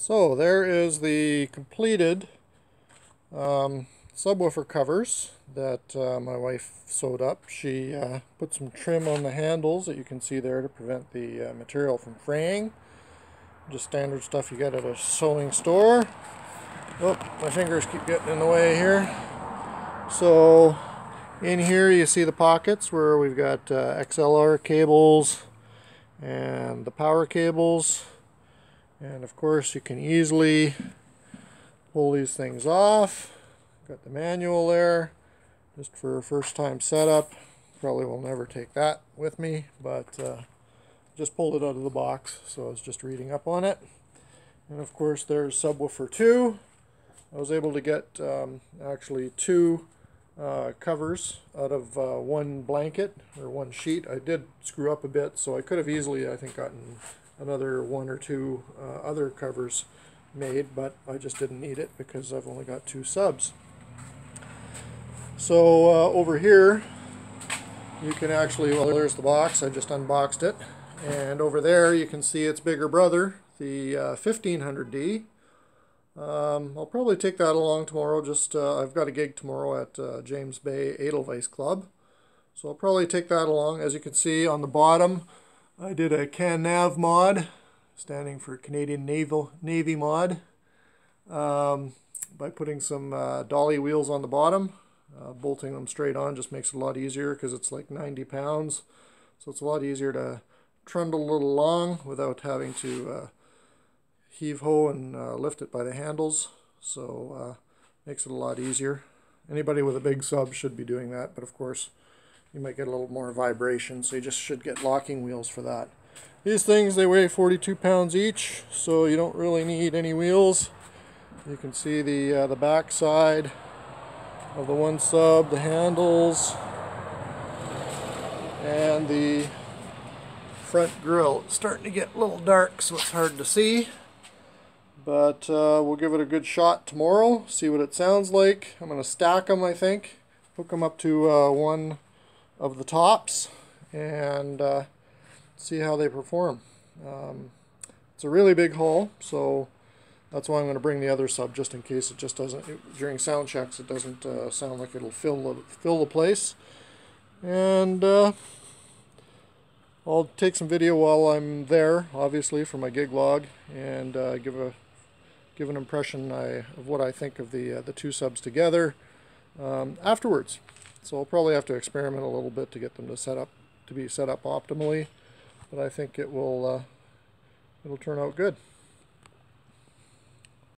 So there is the completed um, subwoofer covers that uh, my wife sewed up. She uh, put some trim on the handles that you can see there to prevent the uh, material from fraying. Just standard stuff you get at a sewing store. Oh, my fingers keep getting in the way here. So in here you see the pockets where we've got uh, XLR cables and the power cables and of course you can easily pull these things off. Got the manual there. Just for a first time setup. Probably will never take that with me but uh, just pulled it out of the box so I was just reading up on it. And of course there's subwoofer 2 I was able to get um, actually two uh, covers out of uh, one blanket or one sheet. I did screw up a bit, so I could have easily, I think, gotten another one or two uh, other covers made, but I just didn't need it because I've only got two subs. So uh, over here, you can actually, well, there's the box. I just unboxed it. And over there, you can see its bigger brother, the 1500D. Uh, um, I'll probably take that along tomorrow. Just uh, I've got a gig tomorrow at uh, James Bay Edelweiss Club. So I'll probably take that along. As you can see on the bottom, I did a CanNav mod, standing for Canadian Naval Navy mod, um, by putting some uh, dolly wheels on the bottom. Uh, bolting them straight on just makes it a lot easier because it's like 90 pounds. So it's a lot easier to trundle a little along without having to uh, heave ho and uh, lift it by the handles so uh, makes it a lot easier anybody with a big sub should be doing that but of course you might get a little more vibration so you just should get locking wheels for that these things they weigh 42 pounds each so you don't really need any wheels you can see the uh, the back side of the one sub the handles and the front grill it's starting to get a little dark so it's hard to see but uh, we'll give it a good shot tomorrow, see what it sounds like. I'm going to stack them, I think. Hook them up to uh, one of the tops and uh, see how they perform. Um, it's a really big haul, so that's why I'm going to bring the other sub just in case it just doesn't, it, during sound checks, it doesn't uh, sound like it'll fill the, fill the place. And uh, I'll take some video while I'm there, obviously, for my gig log, and uh, give a give an impression I, of what I think of the, uh, the two subs together um, afterwards. So I'll probably have to experiment a little bit to get them to set up to be set up optimally, but I think it will uh, it'll turn out good.